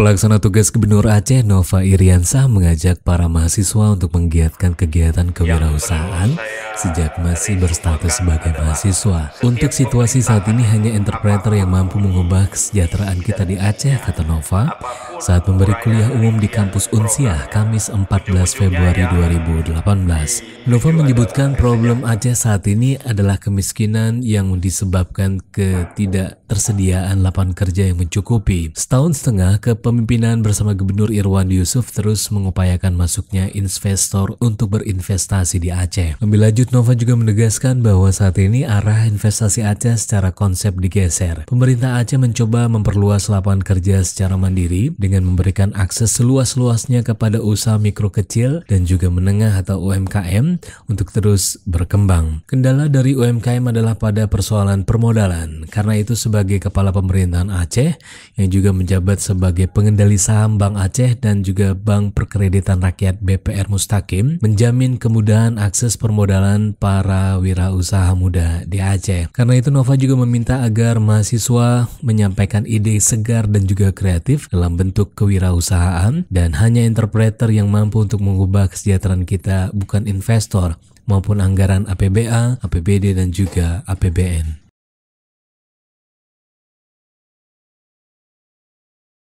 Pelaksana tugas Gubernur Aceh Nova Iriansah mengajak para mahasiswa untuk menggiatkan kegiatan kewirausahaan sejak masih berstatus sebagai mahasiswa. Untuk situasi saat ini hanya interpreter yang mampu mengubah kesejahteraan kita di Aceh, kata Nova, saat memberi kuliah umum di kampus Unsiah, Kamis 14 Februari 2018. Nova menyebutkan problem Aceh saat ini adalah kemiskinan yang disebabkan ketidaktersediaan lapangan kerja yang mencukupi. Setahun setengah ke kepemimpinan bersama Gubernur Irwan Yusuf terus mengupayakan masuknya investor untuk berinvestasi di Aceh. Lebih lanjut, Nova juga menegaskan bahwa saat ini arah investasi Aceh secara konsep digeser. Pemerintah Aceh mencoba memperluas lapangan kerja secara mandiri dengan memberikan akses seluas-luasnya kepada usaha mikro kecil dan juga menengah atau UMKM untuk terus berkembang. Kendala dari UMKM adalah pada persoalan permodalan. Karena itu sebagai kepala pemerintahan Aceh yang juga menjabat sebagai pengendali saham Bank Aceh dan juga Bank Perkreditan Rakyat BPR Mustaqim menjamin kemudahan akses permodalan para wirausaha muda di Aceh. Karena itu Nova juga meminta agar mahasiswa menyampaikan ide segar dan juga kreatif dalam bentuk kewirausahaan dan hanya interpreter yang mampu untuk mengubah kesejahteraan kita bukan investor maupun anggaran APBA, APBD dan juga APBN.